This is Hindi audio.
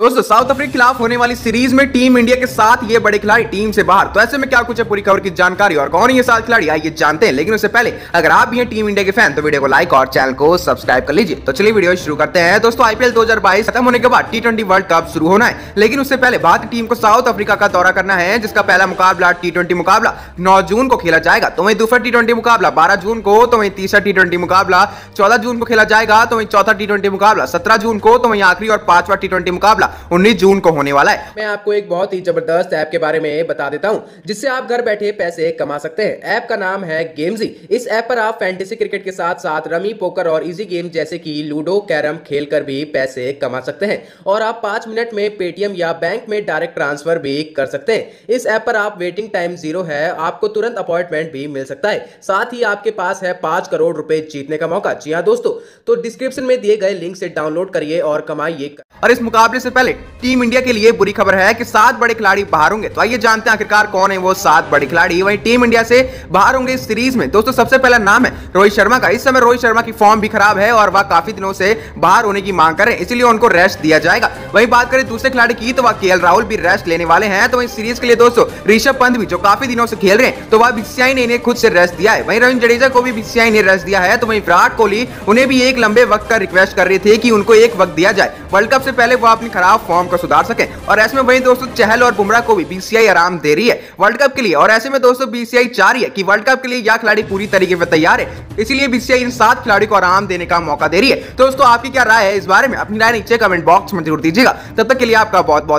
दोस्तों, साउथ अफ्रीका खिलाफ होने वाली सीरीज़ में टीम इंडिया के साथ ये बड़े खिलाड़ी टीम से बाहर। तो ऐसे में क्या कुछ है पूरी खबर की जानकारी? और कौन ये सात खिलाड़ी? आइए जानते हैं। लेकिन उससे पहले, अगर आप भी हैं टीम इंडिया के फ़ैन तो वीडियो को लाइक और चैनल को सब्सक्राइब कर लीजिए। तो चलिए वीडियो शुरू करते हैं। दोस्तों आईपीएल 2022 खत्म होने के बाद टी वर्ल्ड कप शुरू होना है। लेकिन उससे पहले भारतीय टीम को साउथ अफ्रीका का दौरा करना है, जिसका पहला मुकाबला टी मुकाबला नौ जून को खेला जाएगा। तो वही दूसरा टी मुकाबला बारह जून को तो वही तीसरा टी मुकाबला चौदह जून को खेला जाएगा। तो वही चौथा टी मुकाबला सत्रह जून को तो वही आखिरी और पांचवा टी मुकाबला उन्नीस जून को होने वाला है। मैं आपको एक बहुत ही ज़बरदस्त ऐप के बारे में बता देता हूँ जिससे आप घर बैठे पैसे कमा सकते हैं। ऐप का नाम है गेमजी। इस ऐप पर आप फैंटेसी क्रिकेट के साथ साथ रमी पोकर और इजी गेम जैसे कि लूडो कैरम खेल कर भी पैसे कमा सकते हैं। और आप पाँच मिनट में पेटीएम या बैंक में डायरेक्ट ट्रांसफ़र भी कर सकते हैं। इस ऐप पर आप वेटिंग टाइम ज़ीरो है आपको तुरंत अपॉइंटमेंट भी मिल सकता है। साथ ही आपके पास है पाँच करोड़ रुपए जीतने का मौका। जी हाँ दोस्तों तो डिस्क्रिप्शन में दिए गए लिंक से डाउनलोड करिए और कमाइए। और इस मुकाबले से पहले टीम इंडिया के लिए बुरी खबर है कि सात बड़े खिलाड़ी बाहर होंगे। तो आइए जानते हैं आखिरकार कौन है वो सात बड़े खिलाड़ी। वही टीम इंडिया से बाहर होंगे इस सीरीज़ में। दोस्तों, सबसे पहला नाम है रोहित शर्मा का। इस समय रोहित शर्मा की फॉर्म भी खराब है और वह काफ़ी दिनों से बाहर होने की मांग करें इसलिए उनको रेस्ट दिया जाएगा। वही बात करें दूसरे खिलाड़ी की तो वह के राहुल भी रेस्ट लेने वाले हैं। तो वही सीरीज़ के लिए दोस्तों, ऋषभ पंत भी, जो काफ़ी दिनों से खेल रहे हैं तो वह बीसीआई ने इन्हें खुद से रेस्ट दिया है। वही रविंद्र जडेजा को भी बीसीआई ने रेस्ट दिया है। तो वही विराट कोहली, उन्हें भी एक लंबे वक्त का रिक्वेस्ट कर रहे थे कि उनको एक वक्त दिया जाए। वर्ल्ड कप से पहले वो अपनी खराब फॉर्म को सुधार सके। और ऐसे में वही दोस्तों चहल और बुमराह को भी बीसीआई आराम दे रही है वर्ल्ड कप के लिए। और ऐसे में दोस्तों बीसीआई चाह रही है की वर्ल्ड कप के लिए यह खिलाड़ी पूरी तरीके से तैयार है। इसीलिए बीसीआई इन सात खिलाड़ी को आराम देने का मौका दे रही है। दोस्तों, आपकी क्या राय है इस बारे में? अपनी राय नीचे कमेंट बॉक्स में ज़रूर दीजिएगा। तब तक के लिए आपका बहुत बहुत